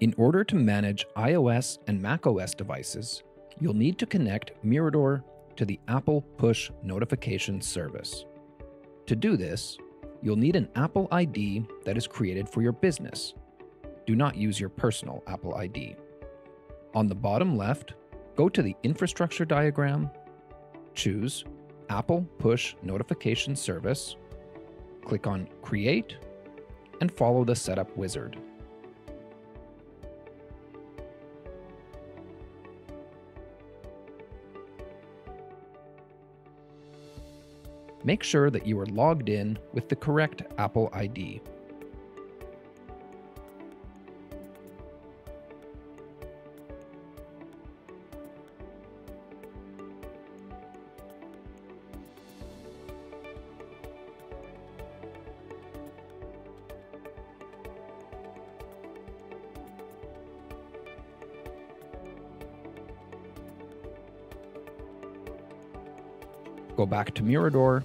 In order to manage iOS and macOS devices, you'll need to connect Miradore to the Apple Push Notification Service. To do this, you'll need an Apple ID that is created for your business. Do not use your personal Apple ID. On the bottom left, go to the infrastructure diagram, choose Apple Push Notification Service, click on Create, and follow the setup wizard. Make sure that you are logged in with the correct Apple ID. Go back to Miradore.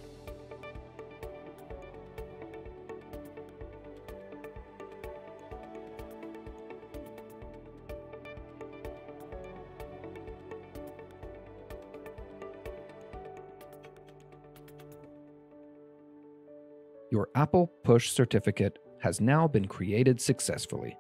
Your Apple Push certificate has now been created successfully.